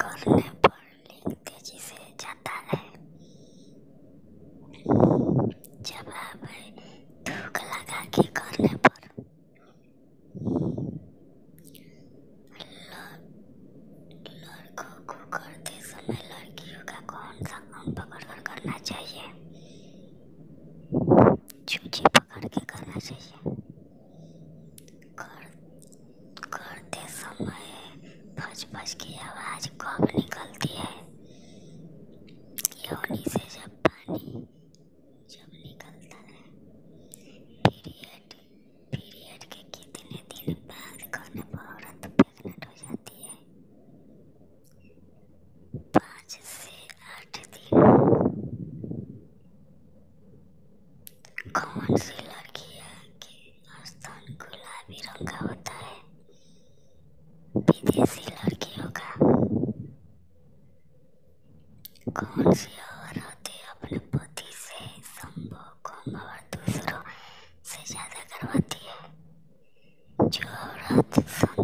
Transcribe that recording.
करने पर तेज़ी से जाता है जब लगा के पर लड़कों को करते समय लड़कियों का कौन सा अंग पकड़ कर करना चाहिए चूची पकड़ के करना चाहिए कर करते समय की आवाज़ कब निकलती है? से जब पानी जब निकलता है? पीरियड पीरियड के कितने दिन बाद औरत हो जाती है? पाँच से आठ दिन। कौन सी लड़कियाँ Como si ahora te aplepotices un poco, mamá, tu se ya te Yo ahora te son...